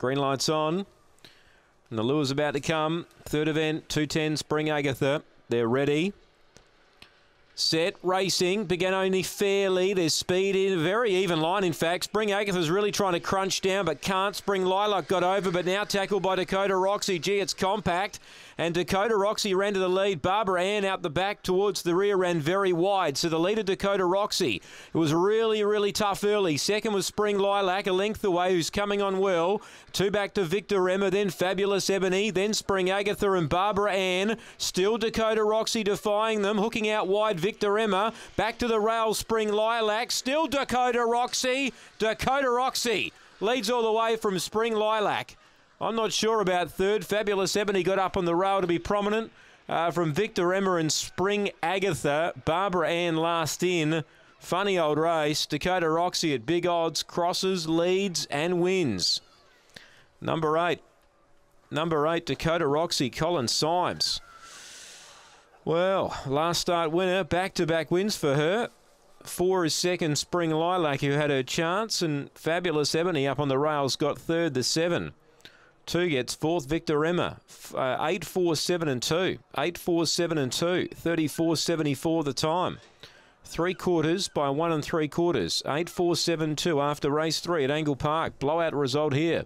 Green light's on. And the lure's about to come. Third event, 210 Spring Agatha. They're ready. Set, racing, began only fairly. There's speed in a very even line, in fact. Spring Agatha's really trying to crunch down, but can't. Spring Lilac got over, but now tackled by Dakota Roxy. Gee, it's compact. And Dakota Roxy ran to the lead. Barbara Ann out the back towards the rear ran very wide. So the leader, Dakota Roxy. It was really, really tough early. Second was Spring Lilac, a length away, who's coming on well. Two back to Victor Emma, then Fabulous Ebony, then Spring Agatha and Barbara Ann. Still Dakota Roxy defying them, hooking out wide Victor Emma. Back to the rail, Spring Lilac. Still Dakota Roxy. Dakota Roxy leads all the way from Spring Lilac. I'm not sure about third. Fabulous Ebony got up on the rail to be prominent. Uh, from Victor Emma and Spring Agatha. Barbara Ann last in. Funny old race. Dakota Roxy at big odds, crosses, leads, and wins. Number eight. Number eight, Dakota Roxy, Colin Symes. Well, last start winner, back to back wins for her. Four is second, Spring Lilac, who had her chance, and Fabulous Ebony up on the rails got third, the seven. Two gets fourth, Victor Emma. Uh, 8 4 7 and 2. 8 4 7 and 2. 34 74 the time. Three quarters by one and three quarters. 8 4 7 2 after race three at Angle Park. Blowout result here.